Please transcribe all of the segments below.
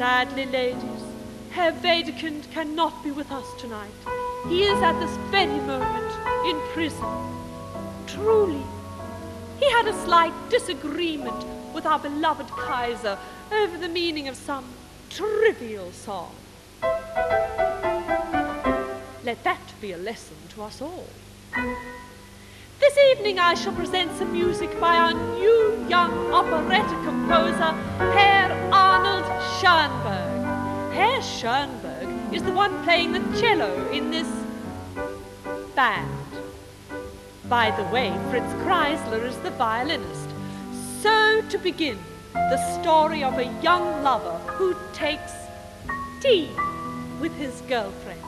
Sadly, ladies, Herr Wedekind cannot be with us tonight. He is at this very moment in prison. Truly, he had a slight disagreement with our beloved Kaiser over the meaning of some trivial song. Let that be a lesson to us all. This evening I shall present some music by our new young operetta composer, Herr Arnold Schoenberg. Herr Schoenberg is the one playing the cello in this band. By the way, Fritz Kreisler is the violinist. So to begin, the story of a young lover who takes tea with his girlfriend.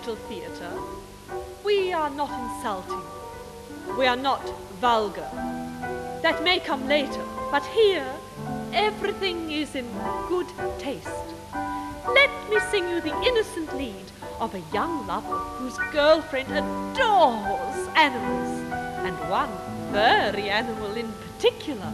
theatre, we are not insulting. We are not vulgar. That may come later, but here everything is in good taste. Let me sing you the innocent Lied of a young lover whose girlfriend adores animals, and one furry animal in particular.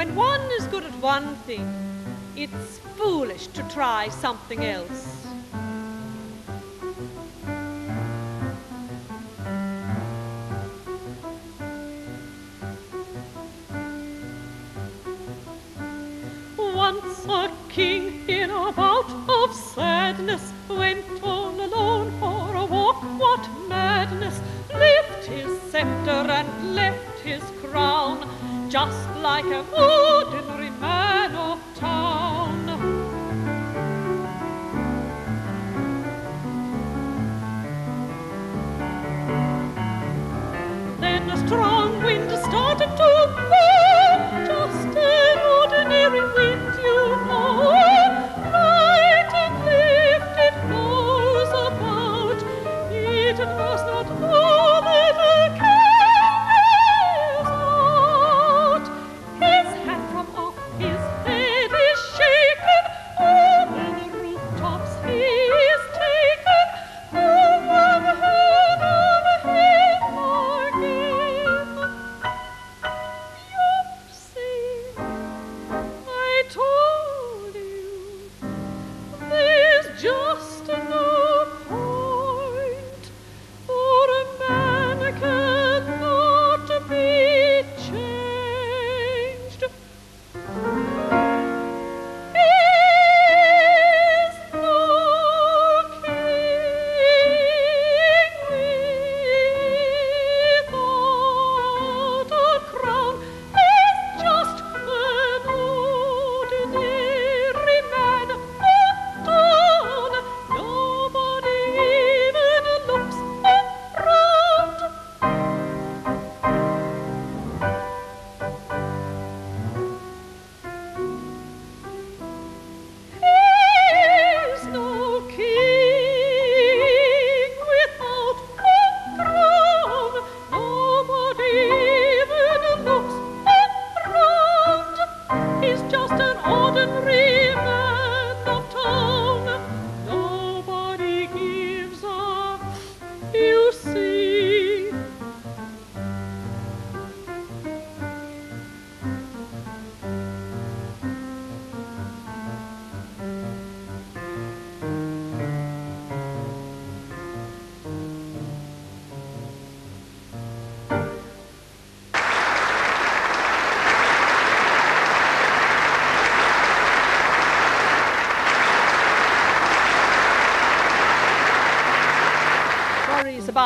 When one is good at one thing, it's foolish to try something else.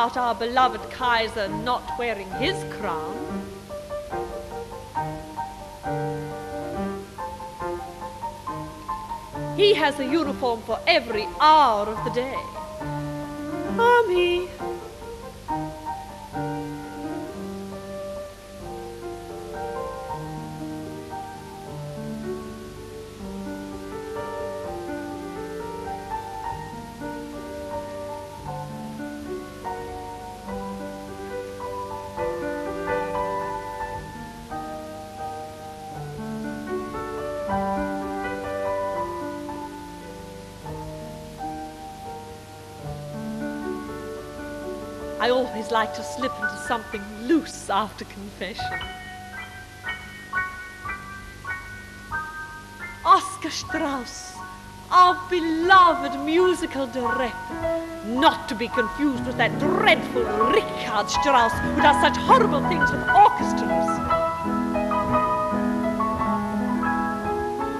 About our beloved Kaiser not wearing his crown. He has a uniform for every hour of the day. Always like to slip into something loose after confession. Oscar Straus, our beloved musical director, not to be confused with that dreadful Richard Strauss who does such horrible things with orchestras.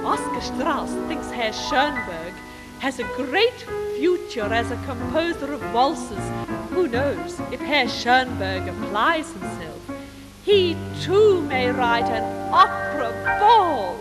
Oscar Straus thinks Herr Schoenberg has a great future as a composer of waltzes. Who knows if Herr Schoenberg applies himself? He too may write an opera ball.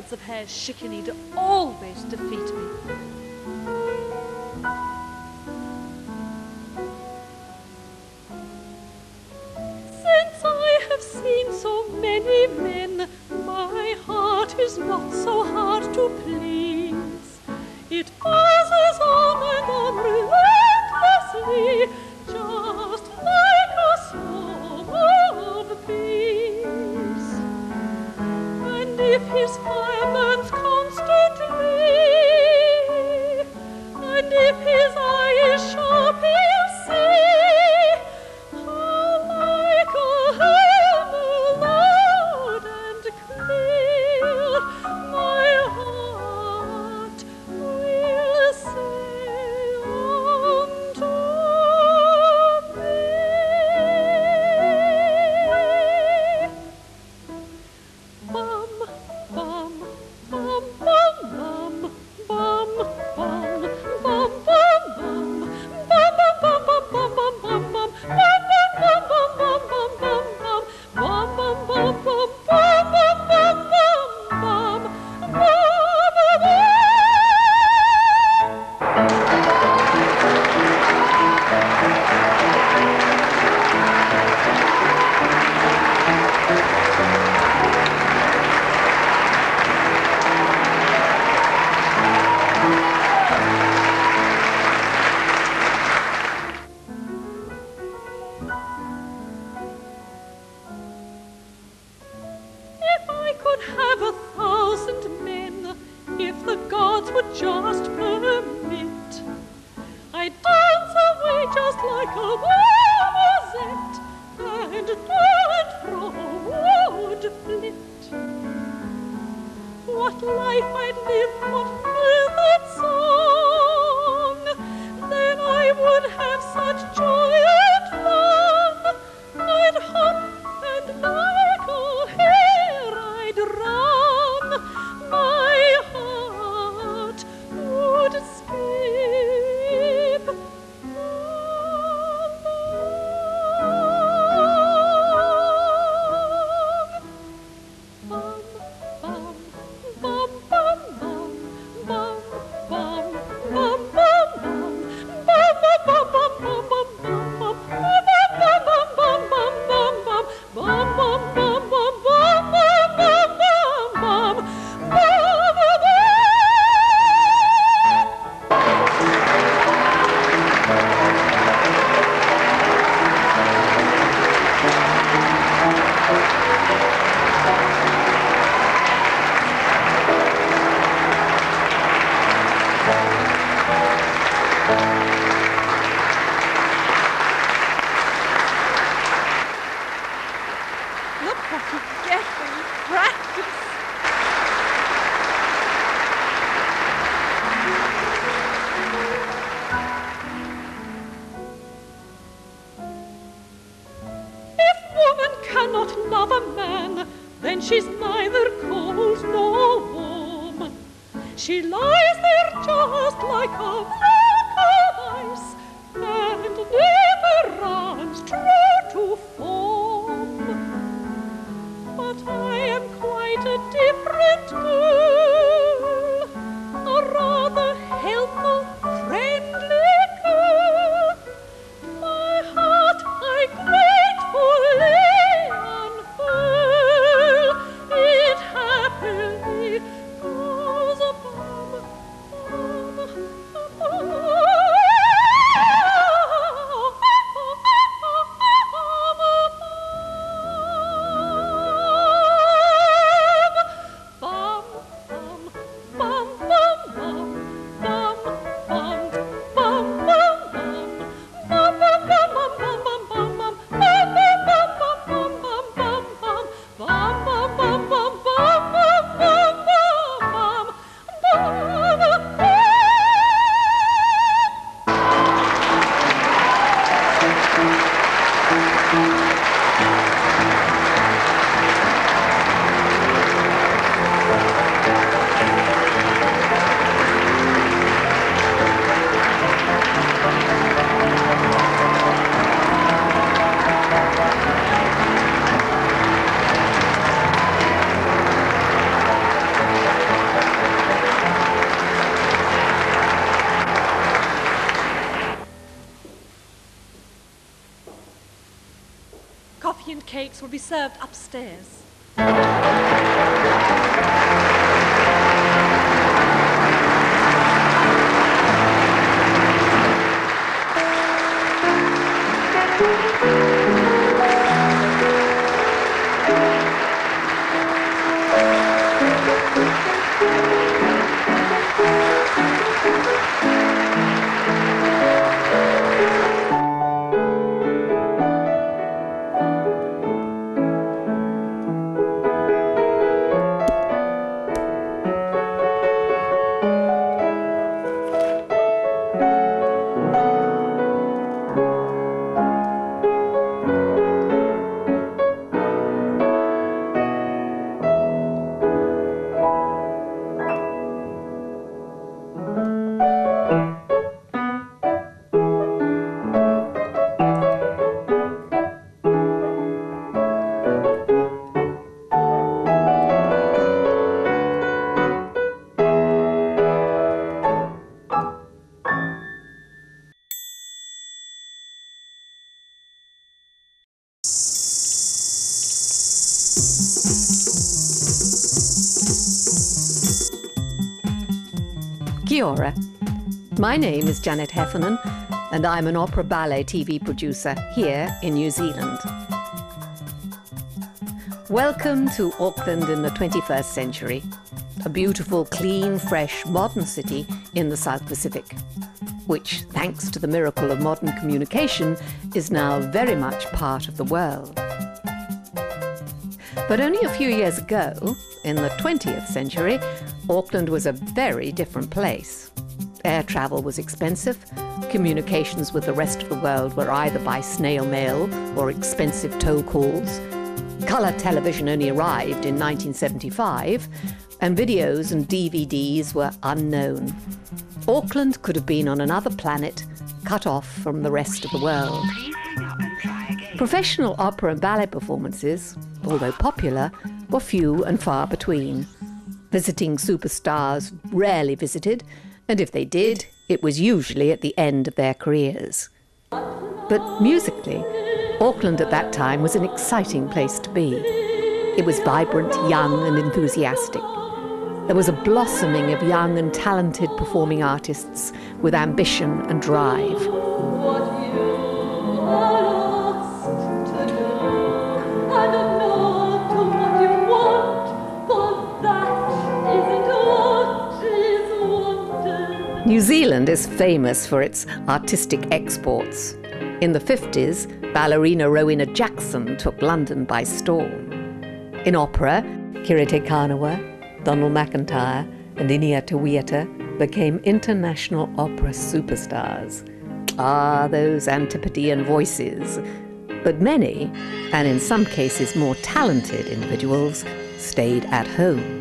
Words of Herr Schickeny always defeat me. Will be served upstairs. My name is Janet Heffernan, and I'm an opera ballet TV producer here in New Zealand. Welcome to Auckland in the 21st century, a beautiful, clean, fresh, modern city in the South Pacific, which, thanks to the miracle of modern communication, is now very much part of the world. But only a few years ago, in the 20th century, Auckland was a very different place. Air travel was expensive, communications with the rest of the world were either by snail mail or expensive toll calls. Colour television only arrived in 1975, and videos and DVDs were unknown. Auckland could have been on another planet, cut off from the rest of the world. Professional opera and ballet performances, although popular, were few and far between. Visiting superstars rarely visited, and if they did, it was usually at the end of their careers. But musically, Auckland at that time was an exciting place to be. It was vibrant, young, and enthusiastic. There was a blossoming of young and talented performing artists with ambition and drive. New Zealand is famous for its artistic exports. In the 50s, ballerina Rowena Jackson took London by storm. In opera, Kiri Te Kanawa, Donald McIntyre, and Inia Te Wiata became international opera superstars. Ah, those Antipodean voices. But many, and in some cases more talented individuals, stayed at home.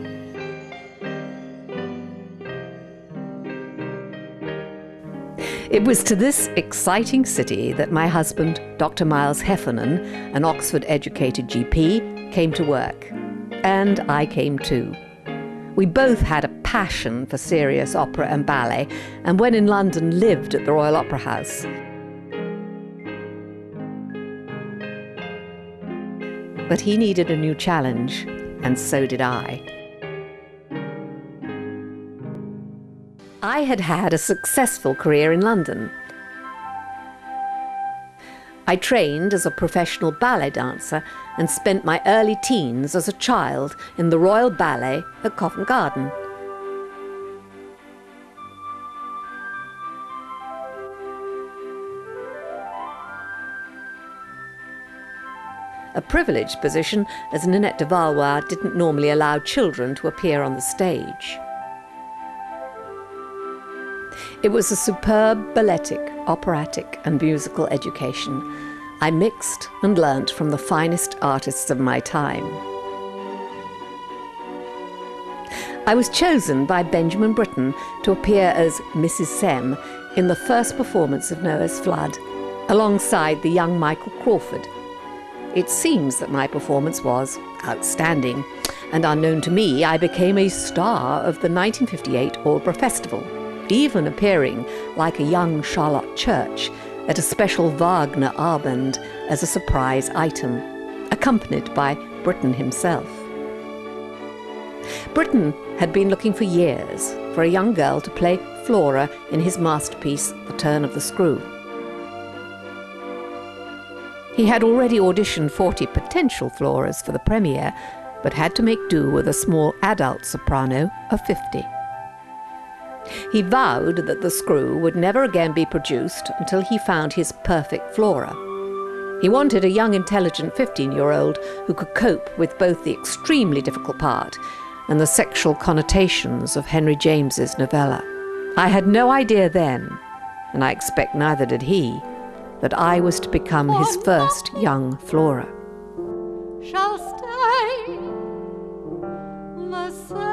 It was to this exciting city that my husband, Dr. Miles Heffernan, an Oxford educated GP, came to work. And I came too. We both had a passion for serious opera and ballet, and when in London lived at the Royal Opera House. But he needed a new challenge, and so did I. I had had a successful career in London. I trained as a professional ballet dancer and spent my early teens as a child in the Royal Ballet at Covent Garden. A privileged position as Ninette de Valois didn't normally allow children to appear on the stage. It was a superb balletic, operatic, and musical education. I mixed and learnt from the finest artists of my time. I was chosen by Benjamin Britten to appear as Mrs. Sem in the first performance of Noah's Flood, alongside the young Michael Crawford. It seems that my performance was outstanding, and unknown to me, I became a star of the 1958 Aldeburgh Festival even appearing like a young Charlotte Church at a special Wagner Abend as a surprise item, accompanied by Britten himself. Britten had been looking for years for a young girl to play Flora in his masterpiece, The Turn of the Screw. He had already auditioned 40 potential Floras for the premiere, but had to make do with a small adult soprano of 50. He vowed that the screw would never again be produced until he found his perfect Flora. He wanted a young, intelligent 15 year old who could cope with both the extremely difficult part and the sexual connotations of Henry James's novella. I had no idea then, and I expect neither did he, that I was to become his first young Flora. Shall stay the same.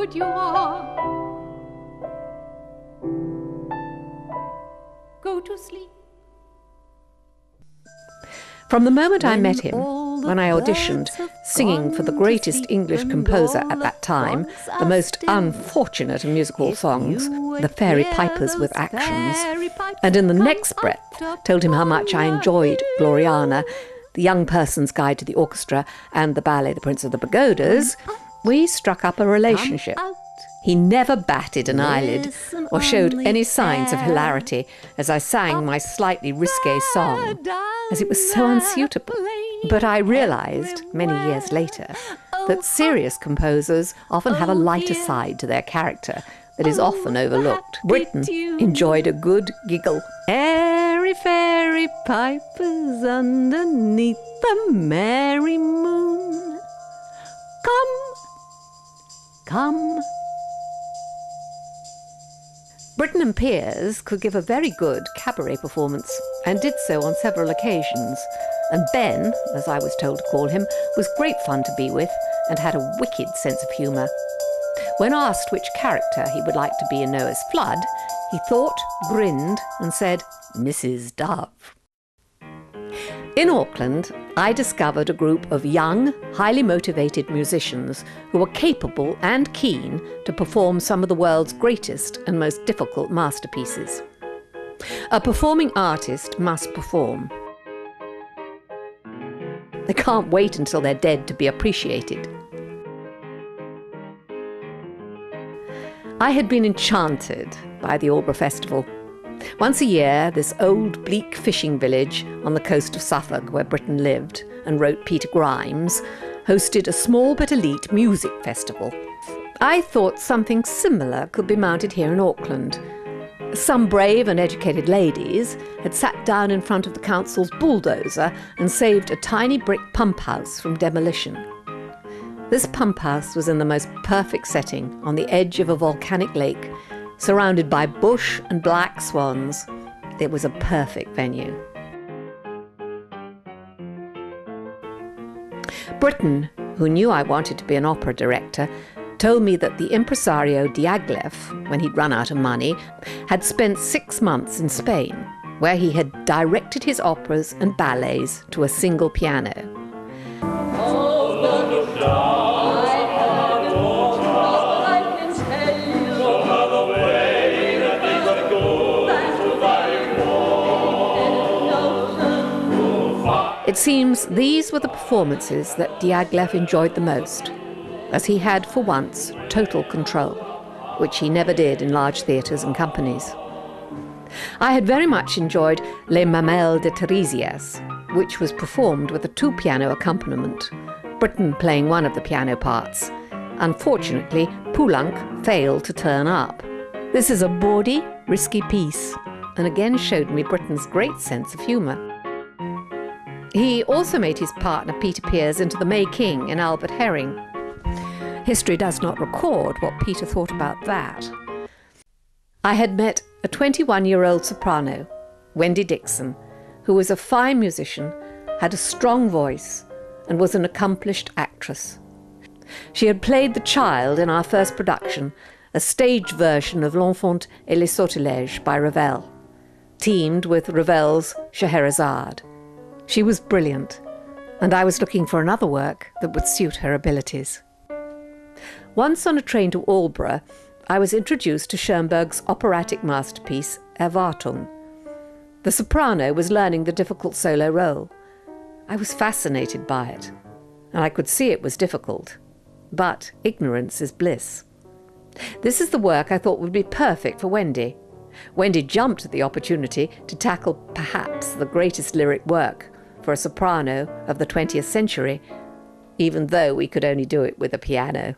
Good you are. Go to sleep. From the moment I met him, when I auditioned, singing for the greatest English composer at that time, the most unfortunate of musical songs, The Fairy Pipers with Actions, and in the next breath told him how much I enjoyed Gloriana, The Young Person's Guide to the Orchestra, and the ballet The Prince of the Pagodas, we struck up a relationship. He never batted an eyelid or showed any signs of hilarity as I sang my slightly risque song, as it was so unsuitable. But I realised, many years later, that serious composers often have a lighter side to their character that is often overlooked. Britten enjoyed a good giggle. Airy fairy pipers underneath the merry moon. Come, come. Britten and Pears could give a very good cabaret performance, and did so on several occasions. And Ben, as I was told to call him, was great fun to be with, and had a wicked sense of humour. When asked which character he would like to be in Noah's Flood, he thought, grinned, and said, Mrs. Dove. In Auckland, I discovered a group of young, highly motivated musicians who were capable and keen to perform some of the world's greatest and most difficult masterpieces. A performing artist must perform. They can't wait until they're dead to be appreciated. I had been enchanted by the Aldeburgh Festival once a year, this old bleak fishing village on the coast of Suffolk, where Britten lived and wrote Peter Grimes, hosted a small but elite music festival. I thought something similar could be mounted here in Auckland. Some brave and educated ladies had sat down in front of the council's bulldozer and saved a tiny brick pump house from demolition. This pump house was in the most perfect setting on the edge of a volcanic lake surrounded by bush and black swans. It was a perfect venue. Britten, who knew I wanted to be an opera director, told me that the impresario Diaghilev, when he'd run out of money, had spent six months in Spain, where he had directed his operas and ballets to a single piano. It seems these were the performances that Diaghilev enjoyed the most, as he had for once total control, which he never did in large theatres and companies. I had very much enjoyed Les Mamelles de Tiresias, which was performed with a two piano accompaniment, Britten playing one of the piano parts. Unfortunately, Poulenc failed to turn up. This is a bawdy, risky piece, and again showed me Britten's great sense of humour. He also made his partner Peter Pears into the May King in Albert Herring. History does not record what Peter thought about that. I had met a 21 year old soprano, Wendy Dixon, who was a fine musician, had a strong voice, and was an accomplished actress. She had played the child in our first production, a stage version of L'Enfant et les Sortilèges by Ravel, teamed with Ravel's Scheherazade. She was brilliant, and I was looking for another work that would suit her abilities. Once on a train to Aldeburgh, I was introduced to Schoenberg's operatic masterpiece, Erwartung. The soprano was learning the difficult solo role. I was fascinated by it, and I could see it was difficult. But ignorance is bliss. This is the work I thought would be perfect for Wendy. Wendy jumped at the opportunity to tackle perhaps the greatest lyric work for a soprano of the 20th century, even though we could only do it with a piano.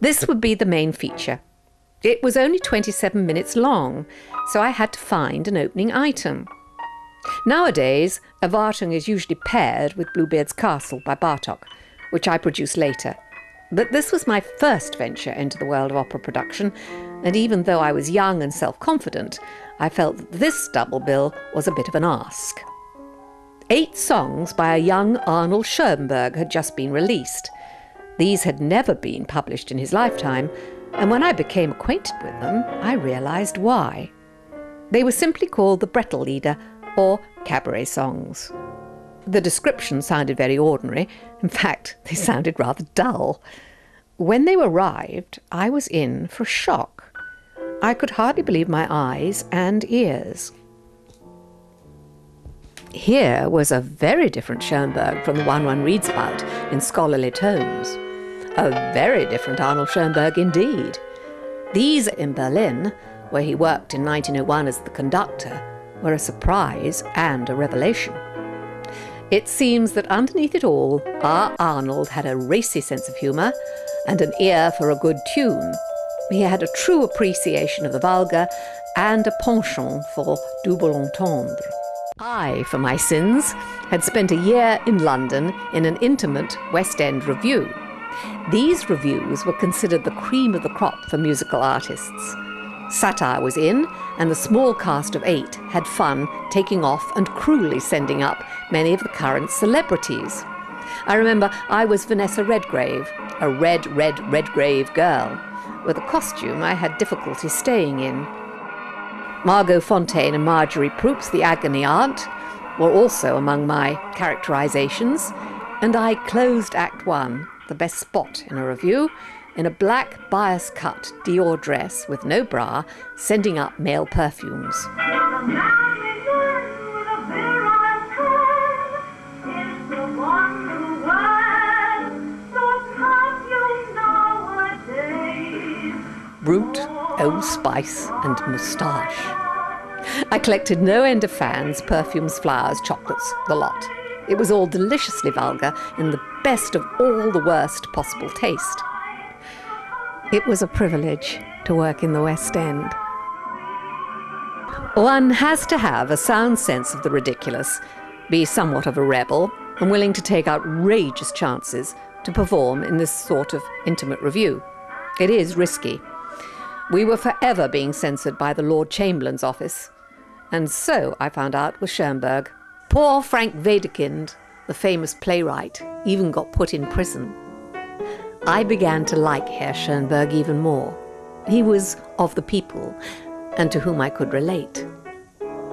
This would be the main feature. It was only 27 minutes long, so I had to find an opening item. Nowadays, a Erwartung is usually paired with Bluebeard's Castle by Bartok, which I produce later. But this was my first venture into the world of opera production, and even though I was young and self confident, I felt that this double bill was a bit of an ask. Eight songs by a young Arnold Schoenberg had just been released. These had never been published in his lifetime, and when I became acquainted with them, I realized why. They were simply called the Brettl-Lieder, or cabaret songs. The description sounded very ordinary. In fact, they hmm. sounded rather dull. When they arrived, I was in for a shock. I could hardly believe my eyes and ears. Here was a very different Schoenberg from the one one reads about in scholarly tomes. A very different Arnold Schoenberg indeed. These in Berlin, where he worked in 1901 as the conductor, were a surprise and a revelation. It seems that underneath it all, our Arnold had a racy sense of humour and an ear for a good tune. He had a true appreciation of the vulgar and a penchant for double entendre. I, for my sins, had spent a year in London in an intimate West End review. These reviews were considered the cream of the crop for musical artists. Satire was in, and the small cast of eight had fun taking off and cruelly sending up many of the current celebrities. I remember I was Vanessa Redgrave, a red, red, Redgrave girl, with a costume I had difficulty staying in. Margot Fonteyn and Marjorie Proops The Agony Aunt were also among my characterizations, and I closed Act One, the best spot in a revue, in a black bias cut Dior dress with no bra, sending up male perfumes. Brut, Old Spice, and moustache. I collected no end of fans, perfumes, flowers, chocolates, the lot. It was all deliciously vulgar in the best of all the worst possible taste. It was a privilege to work in the West End. One has to have a sound sense of the ridiculous, be somewhat of a rebel, and willing to take outrageous chances to perform in this sort of intimate review. It is risky, we were forever being censored by the Lord Chamberlain's office. And so, I found out, was Schoenberg. Poor Frank Wedekind, the famous playwright, even got put in prison. I began to like Herr Schoenberg even more. He was of the people, and to whom I could relate.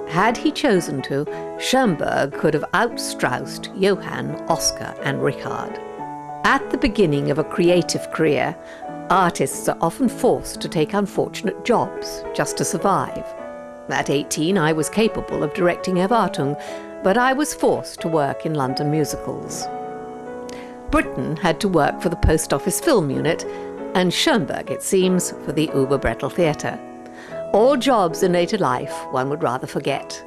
Had he chosen to, Schoenberg could have outstraussed Johann, Oscar, and Richard. At the beginning of a creative career, Artists are often forced to take unfortunate jobs just to survive. At 18, I was capable of directing Erwartung, but I was forced to work in London musicals. Britten had to work for the Post Office Film Unit, and Schoenberg, it seems, for the Überbrettl Theatre. All jobs in later life one would rather forget.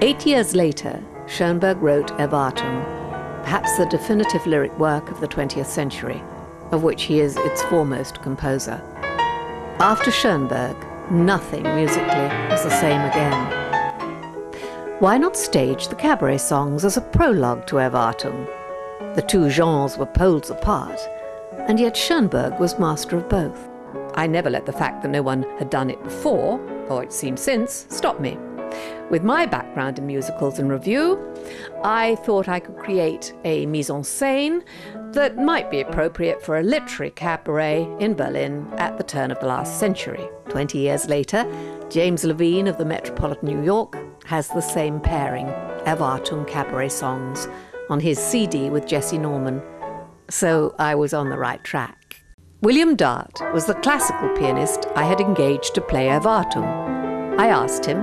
Eight years later, Schoenberg wrote Erwartung, perhaps the definitive lyric work of the 20th century of which he is its foremost composer. After Schoenberg, nothing musically is the same again. Why not stage the cabaret songs as a prologue to Erwartung? The two genres were poles apart, and yet Schoenberg was master of both. I never let the fact that no one had done it before, or it seems since, stop me. With my background in musicals and revue, I thought I could create a mise en scène that might be appropriate for a literary cabaret in Berlin at the turn of the last century. Twenty years later, James Levine of the Metropolitan New York has the same pairing, Erwartung Cabaret Songs, on his CD with Jessye Norman. So I was on the right track. William Dart was the classical pianist I had engaged to play Erwartung. I asked him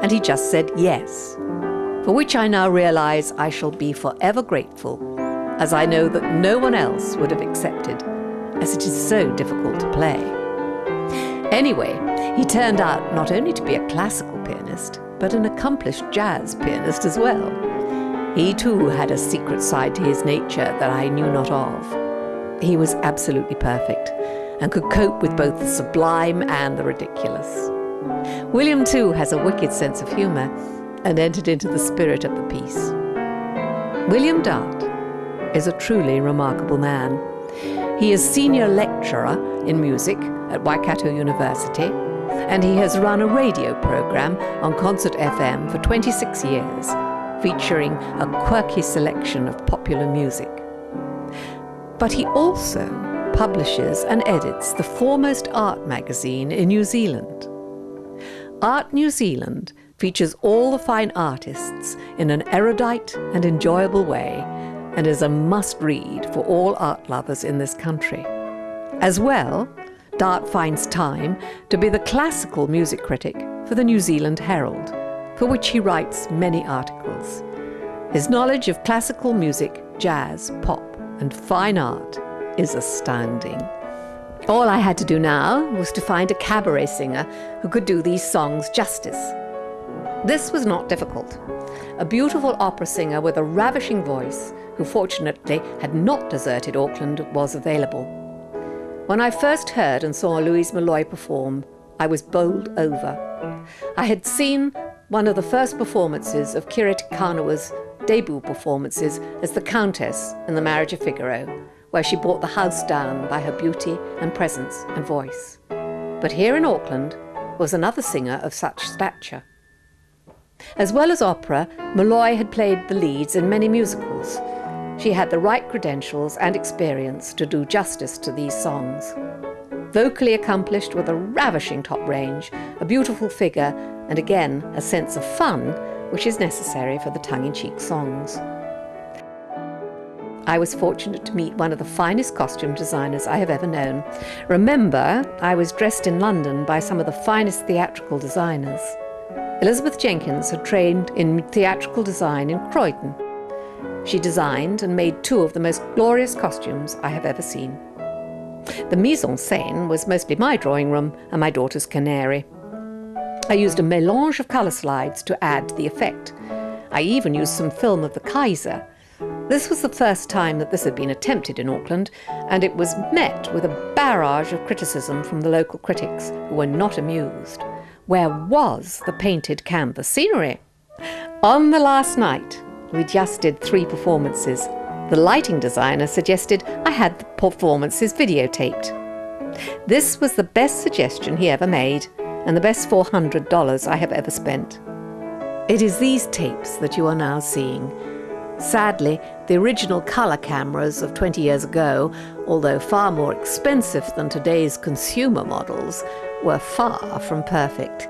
and he just said yes, for which I now realize I shall be forever grateful, as I know that no one else would have accepted, as it is so difficult to play. Anyway, he turned out not only to be a classical pianist, but an accomplished jazz pianist as well. He too had a secret side to his nature that I knew not of. He was absolutely perfect and could cope with both the sublime and the ridiculous. William, too, has a wicked sense of humour and entered into the spirit of the piece. William Dart is a truly remarkable man. He is senior lecturer in music at Waikato University, and he has run a radio program on Concert FM for 26 years, featuring a quirky selection of popular music. But he also publishes and edits the foremost art magazine in New Zealand. Art New Zealand features all the fine artists in an erudite and enjoyable way and is a must read for all art lovers in this country. As well, Dart finds time to be the classical music critic for the New Zealand Herald, for which he writes many articles. His knowledge of classical music, jazz, pop, and fine art is astounding. All I had to do now was to find a cabaret singer who could do these songs justice. This was not difficult. A beautiful opera singer with a ravishing voice, who fortunately had not deserted Auckland, was available. When I first heard and saw Louise Malloy perform, I was bowled over. I had seen one of the first performances of Kiri Kanawa's debut performances as the Countess in The Marriage of Figaro, where she brought the house down by her beauty and presence and voice. But here in Auckland was another singer of such stature. As well as opera, Molloy had played the leads in many musicals. She had the right credentials and experience to do justice to these songs. Vocally accomplished with a ravishing top range, a beautiful figure, and again a sense of fun, which is necessary for the tongue in cheek songs. I was fortunate to meet one of the finest costume designers I have ever known. Remember, I was dressed in London by some of the finest theatrical designers. Elizabeth Jenkins had trained in theatrical design in Croydon. She designed and made two of the most glorious costumes I have ever seen. The mise en scène was mostly my drawing room and my daughter's canary. I used a melange of colour slides to add to the effect. I even used some film of the Kaiser, this was the first time that this had been attempted in Auckland, and it was met with a barrage of criticism from the local critics who were not amused. Where was the painted canvas scenery? On the last night, we just did three performances. The lighting designer suggested I had the performances videotaped. This was the best suggestion he ever made, and the best $400 I have ever spent. It is these tapes that you are now seeing Sadly, the original colour cameras of 20 years ago, although far more expensive than today's consumer models, were far from perfect.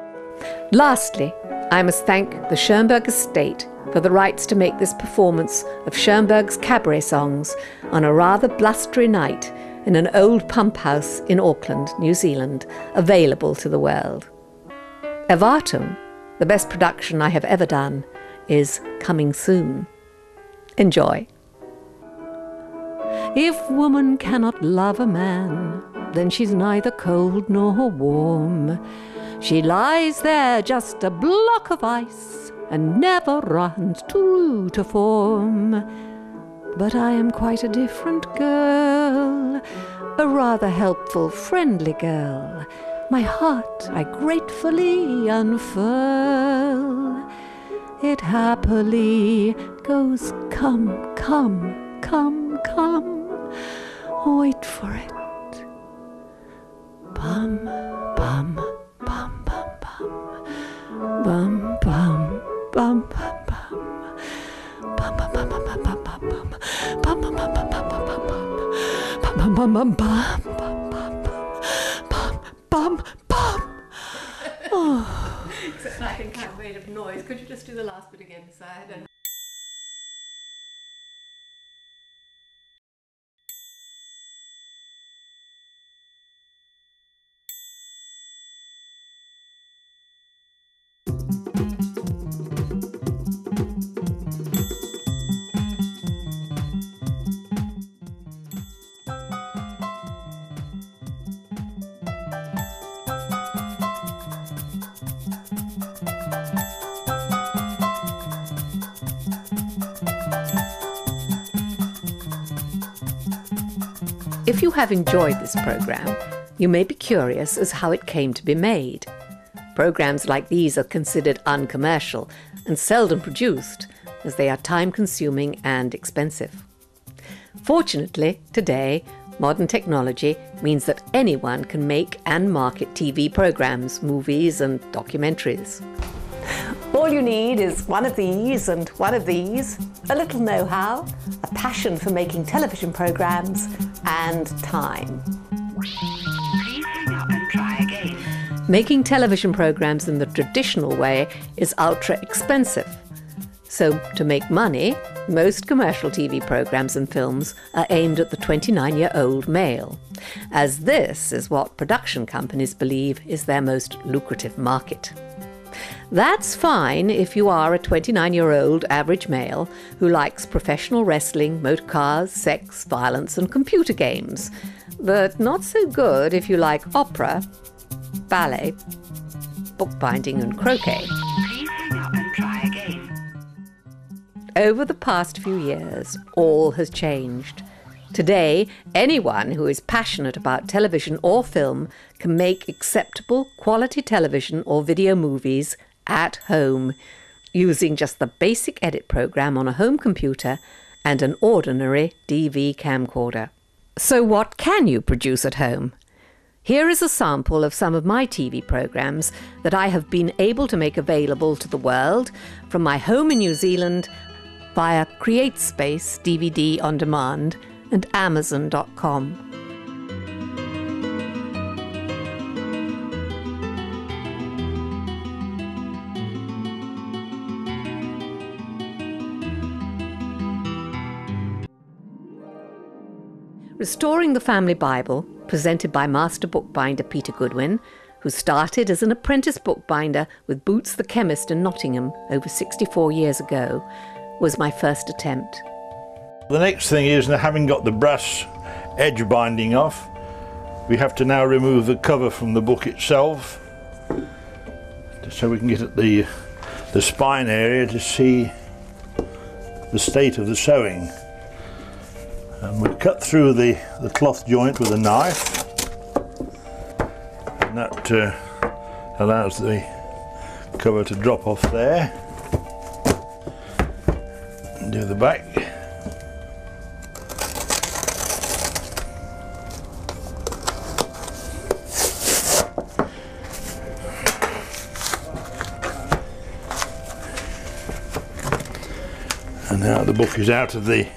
Lastly, I must thank the Schoenberg estate for the rights to make this performance of Schoenberg's cabaret songs on a rather blustery night in an old pump house in Auckland, New Zealand, available to the world. Erwartung, the best production I have ever done, is coming soon. Enjoy. If woman cannot love a man, then she's neither cold nor warm. She lies there just a block of ice and never runs true to form. But I am quite a different girl, a rather helpful, friendly girl. My heart I gratefully unfurl it happily goes come, come, come, come. Wait for it. Bum, bum. Bum, bum, bum, bum, bum. Bum, bum, bum, bum, bum, bum, bum. Bum, bum, bum, bum, bum, bum, bum, bum. Bum, bum. Oh. Except I think I'm made of noise. Could you just do the last bit again? So I don't If you have enjoyed this program, you may be curious as how it came to be made. Programs like these are considered uncommercial and seldom produced, as they are time consuming and expensive. Fortunately, today, modern technology means that anyone can make and market TV programs, movies, and documentaries. All you need is one of these and one of these, a little know how, a passion for making television programmes, and time. Making television programs in the traditional way is ultra expensive. So, to make money, most commercial TV programs and films are aimed at the 29 year old male, as this is what production companies believe is their most lucrative market. That's fine if you are a 29 year old average male who likes professional wrestling, motor cars, sex, violence, and computer games. But not so good if you like opera, ballet, bookbinding, and croquet. Please hang up and. Over the past few years, all has changed. Today, anyone who is passionate about television or film can make acceptable quality television or video movies at home using just the basic edit program on a home computer and an ordinary DV camcorder. So, what can you produce at home? Here is a sample of some of my TV programs that I have been able to make available to the world from my home in New Zealand via CreateSpace DVD on demand and Amazon.com. Restoring the Family Bible, presented by Master Bookbinder Peter Goodwin, who started as an apprentice bookbinder with Boots the Chemist in Nottingham over 64 years ago, was my first attempt. The next thing is, now having got the brass edge binding off, we have to now remove the cover from the book itself, so we can get at the the spine area to see the state of the sewing. And we cut through the, the cloth joint with a knife, and that uh, allows the cover to drop off there. And do the back. And now the book is out of the, the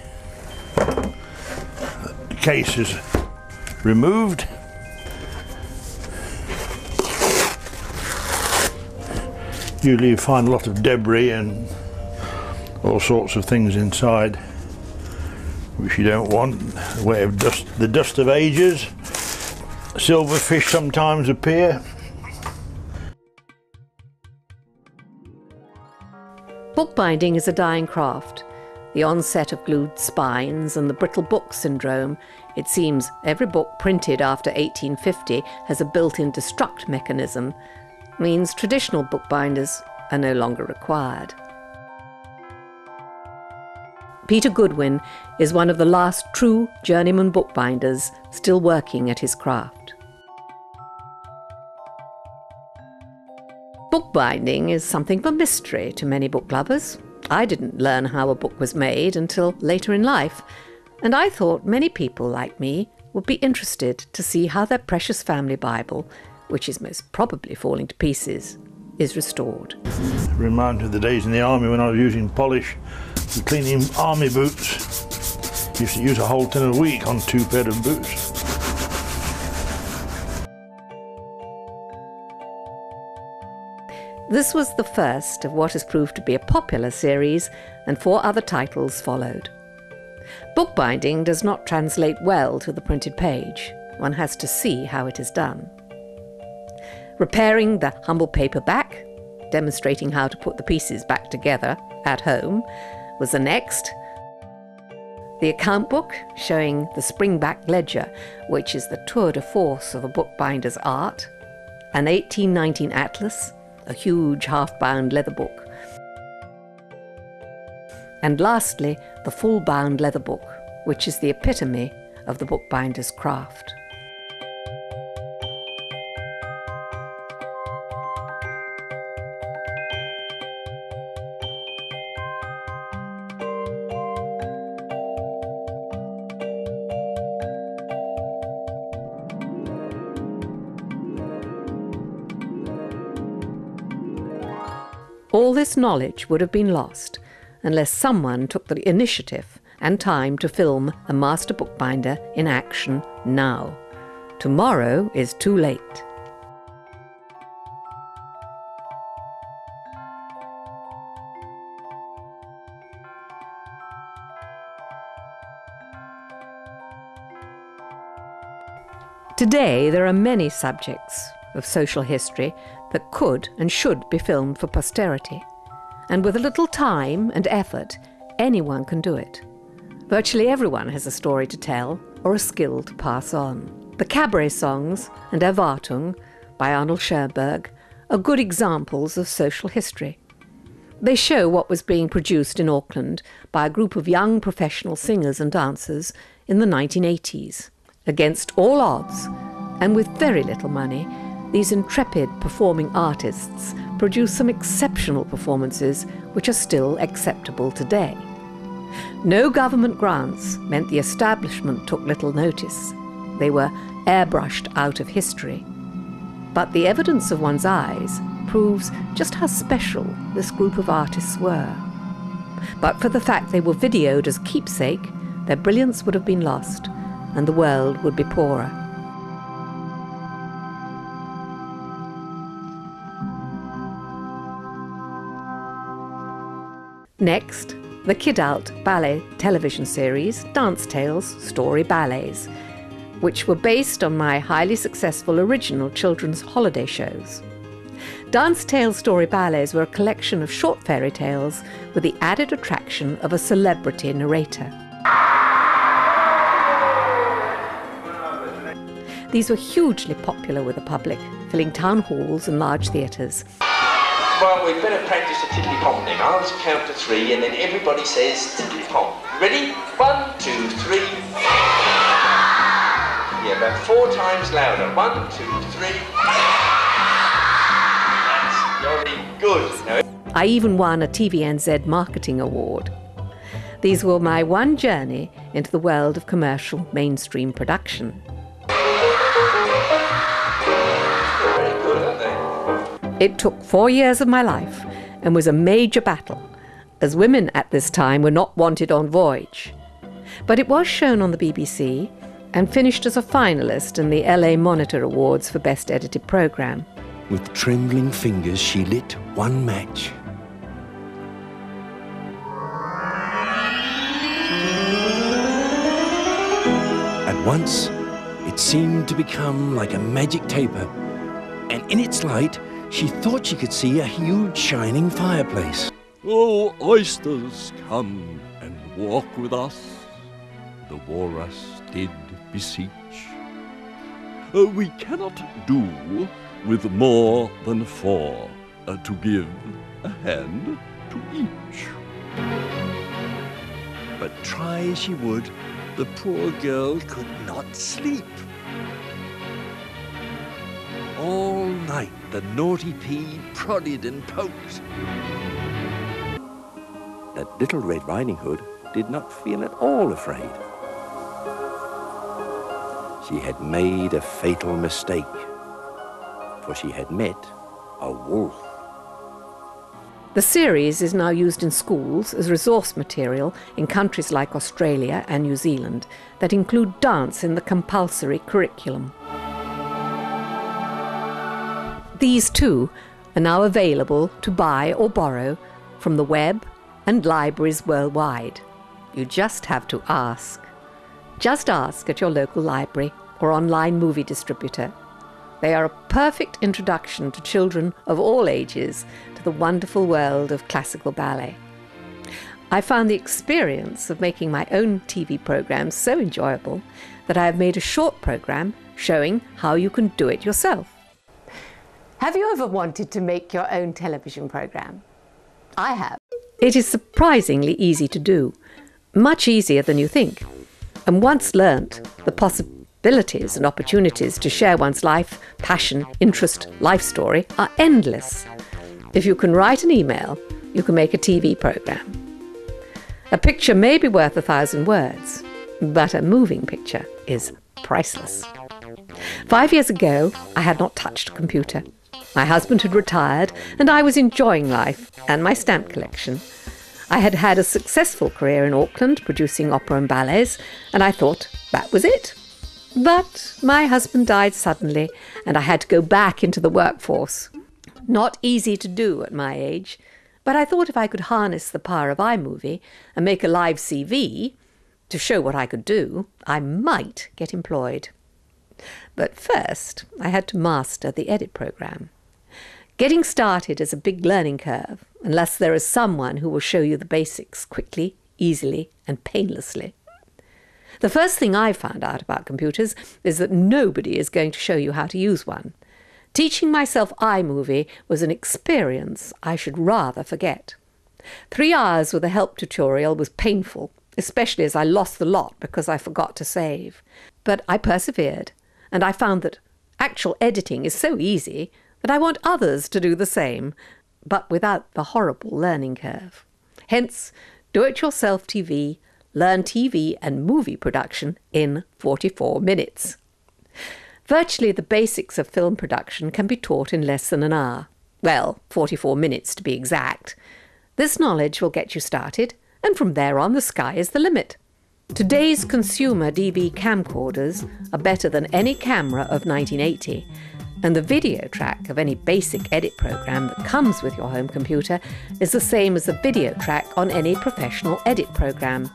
case is removed. Usually you find a lot of debris and all sorts of things inside which you don't want. The way of dust, the dust of ages. Silverfish sometimes appear. Bookbinding is a dying craft. The onset of glued spines and the brittle book syndrome. It seems every book printed after 1850 has a built in destruct mechanism, means traditional bookbinders are no longer required. Peter Goodwin is one of the last true journeyman bookbinders still working at his craft. Bookbinding is something of a mystery to many book lovers. I didn't learn how a book was made until later in life, and I thought many people like me would be interested to see how their precious family Bible, which is most probably falling to pieces, is restored. Remind me of the days in the army when I was using polish and cleaning army boots. Used to use a whole tin a week on two pair of boots. This was the first of what has proved to be a popular series, and four other titles followed. Bookbinding does not translate well to the printed page. One has to see how it is done. Repairing the humble paperback, demonstrating how to put the pieces back together at home, was the next. The account book, showing the springback ledger, which is the tour de force of a bookbinder's art. An 1819 atlas, a huge half bound leather book. And lastly, the full bound leather book, which is the epitome of the bookbinder's craft. This knowledge would have been lost unless someone took the initiative and time to film a master bookbinder in action now. Tomorrow is too late. Today, there are many subjects of social history that could and should be filmed for posterity. And with a little time and effort, anyone can do it. Virtually everyone has a story to tell or a skill to pass on. The cabaret songs and Erwartung by Arnold Schoenberg are good examples of social history. They show what was being produced in Auckland by a group of young professional singers and dancers in the 1980s. Against all odds, and with very little money, these intrepid performing artists produce some exceptional performances which are still acceptable today. No government grants meant the establishment took little notice. They were airbrushed out of history. But the evidence of one's eyes proves just how special this group of artists were. But for the fact they were videoed as keepsake, their brilliance would have been lost and the world would be poorer. Next, the Kidult ballet television series Dance Tales Story Ballets, which were based on my highly successful original children's holiday shows. Dance Tales Story Ballets were a collection of short fairy tales with the added attraction of a celebrity narrator. These were hugely popular with the public, filling town halls and large theatres. Well, we'd better practice the tippity hop then. I'll just count to three and then everybody says tippity hop. Ready? One, two, three. Yeah, about four times louder. One, two, three. That's very good. Now, I even won a TVNZ Marketing Award. These were my one journey into the world of commercial mainstream production. It took four years of my life and was a major battle, as women at this time were not wanted on Voyage. But it was shown on the BBC and finished as a finalist in the LA Monitor Awards for Best Edited Programme. With trembling fingers, she lit one match. At once, it seemed to become like a magic taper, and in its light, she thought she could see a huge shining fireplace. Oh, oysters, come and walk with us, the walrus did beseech. Uh, we cannot do with more than four uh, to give a hand to each. But try as she would, the poor girl could not sleep. All night the naughty pea prodded and poked. But little Red Riding Hood did not feel at all afraid. She had made a fatal mistake, for she had met a wolf. The series is now used in schools as resource material in countries like Australia and New Zealand that include dance in the compulsory curriculum. These too are now available to buy or borrow from the web and libraries worldwide. You just have to ask. Just ask at your local library or online movie distributor. They are a perfect introduction to children of all ages to the wonderful world of classical ballet. I found the experience of making my own TV program so enjoyable that I have made a short program showing how you can do it yourself. Have you ever wanted to make your own television program? I have. It is surprisingly easy to do, much easier than you think. And once learnt, the possibilities and opportunities to share one's life, passion, interest, life story are endless. If you can write an email, you can make a TV program. A picture may be worth a thousand words, but a moving picture is priceless. Five years ago, I had not touched a computer. My husband had retired, and I was enjoying life and my stamp collection. I had had a successful career in Auckland, producing opera and ballets, and I thought that was it. But my husband died suddenly, and I had to go back into the workforce. Not easy to do at my age, but I thought if I could harness the power of iMovie and make a live CV to show what I could do, I might get employed. But first, I had to master the edit program. Getting started is a big learning curve, unless there is someone who will show you the basics quickly, easily, and painlessly. The first thing I found out about computers is that nobody is going to show you how to use one. Teaching myself iMovie was an experience I should rather forget. Three hours with a help tutorial was painful, especially as I lost the lot because I forgot to save. But I persevered, and I found that actual editing is so easy that I want others to do the same, but without the horrible learning curve. Hence, do it yourself TV, learn TV and movie production in 44 minutes. Virtually the basics of film production can be taught in less than an hour. Well, 44 minutes to be exact. This knowledge will get you started, and from there on, the sky is the limit. Today's consumer DV camcorders are better than any camera of 1980, and the video track of any basic edit program that comes with your home computer is the same as the video track on any professional edit program.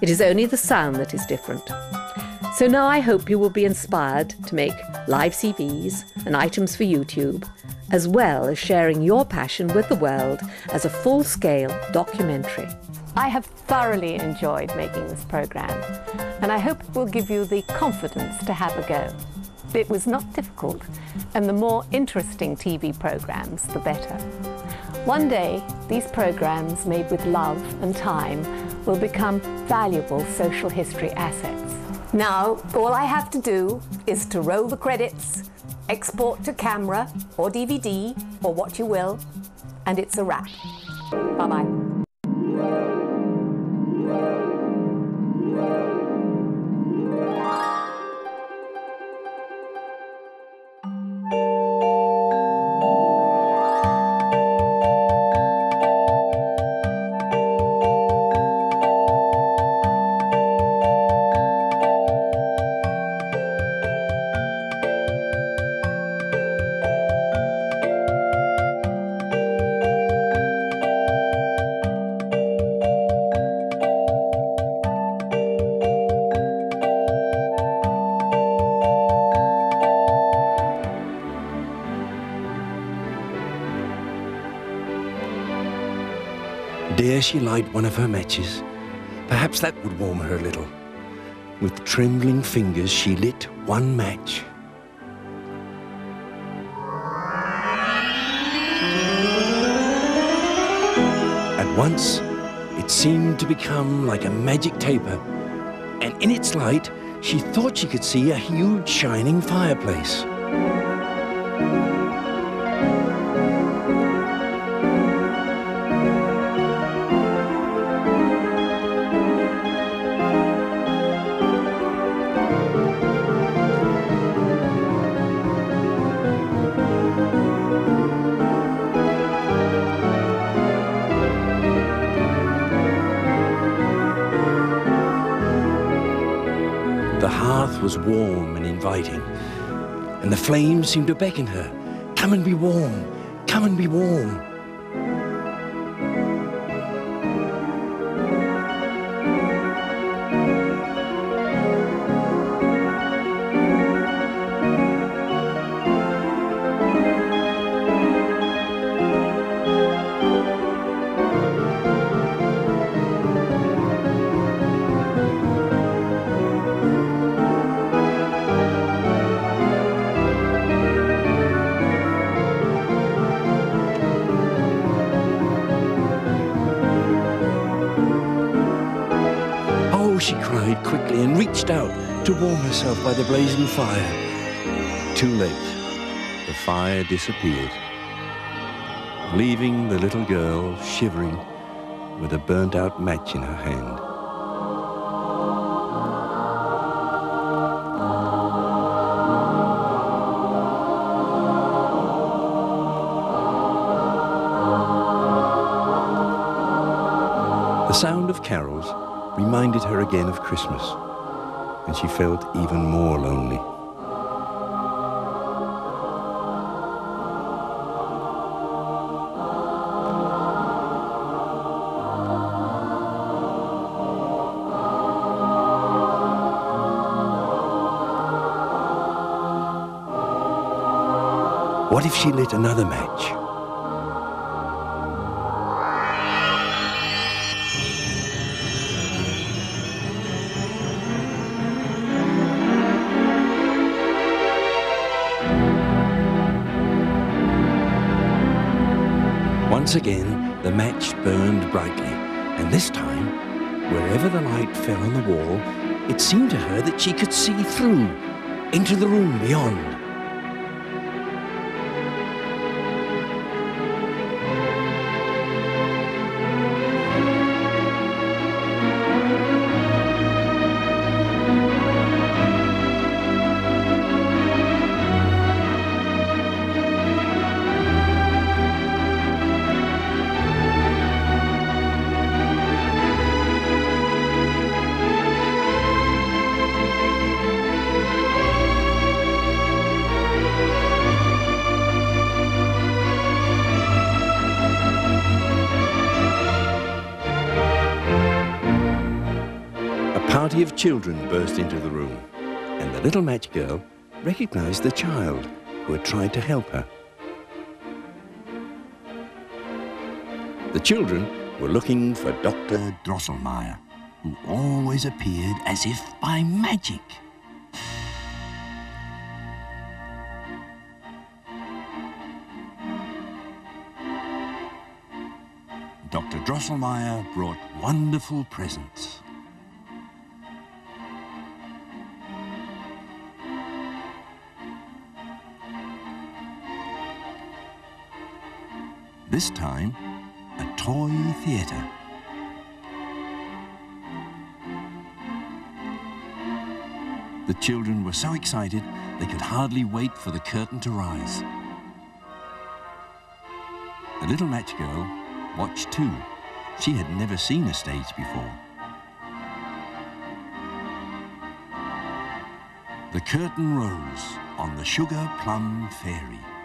It is only the sound that is different. So now I hope you will be inspired to make live CVs and items for YouTube, as well as sharing your passion with the world as a full scale documentary. I have thoroughly enjoyed making this program, and I hope it will give you the confidence to have a go. It was not difficult, and the more interesting TV programs, the better. One day, these programs made with love and time will become valuable social history assets. Now, all I have to do is to roll the credits, export to camera or DVD or what you will, and it's a wrap. Bye bye. Dare she light one of her matches? Perhaps that would warm her a little. With trembling fingers, she lit one match. At once, it seemed to become like a magic taper, and in its light, she thought she could see a huge shining fireplace. And the flames seemed to beckon her. Come and be warm, come and be warm. quickly and reached out to warm herself by the blazing fire. Too late. The fire disappeared, leaving the little girl shivering with a burnt-out match in her hand. The sound of carols reminded her again of Christmas, and she felt even more lonely. What if she lit another match? Once again, the match burned brightly, and this time, wherever the light fell on the wall, it seemed to her that she could see through, into the room beyond. Children burst into the room, and the little match girl recognized the child who had tried to help her. The children were looking for Dr. Drosselmeyer, who always appeared as if by magic. Dr. Drosselmeyer brought wonderful presents. This time, a toy theatre. The children were so excited they could hardly wait for the curtain to rise. The little match girl watched too. She had never seen a stage before. The curtain rose on the Sugar Plum Fairy.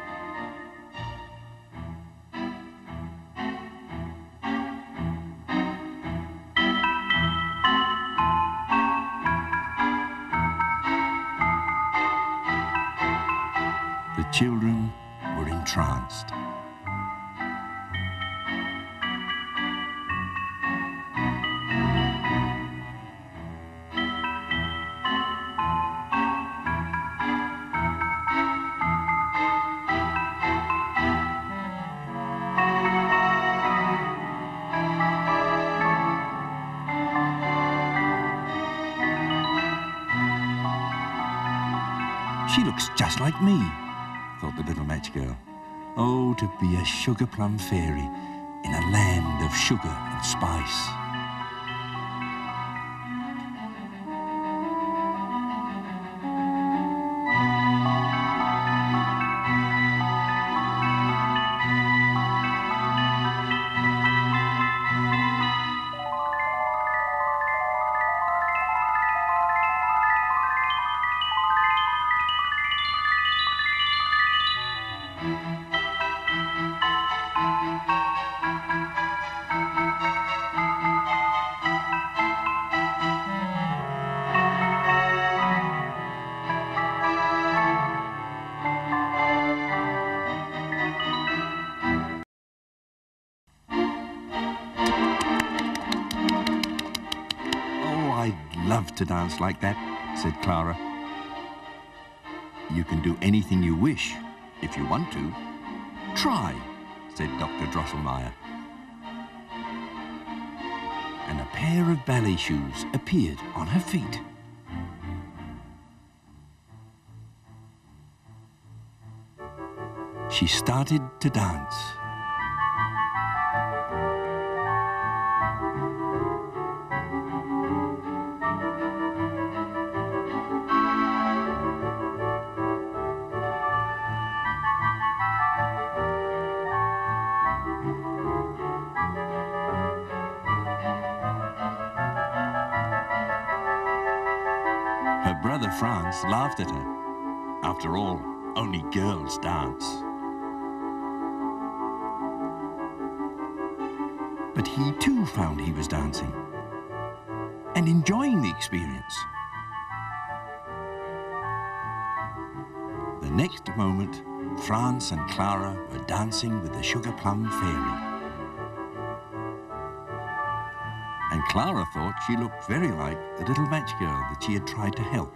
Sugar plum fairy in a land of sugar and spice. To dance like that, said Clara. You can do anything you wish, if you want to. Try, said Dr. Drosselmeyer. And a pair of ballet shoes appeared on her feet. She started to dance. Sugar Plum Fairy. And Clara thought she looked very like the little match girl that she had tried to help.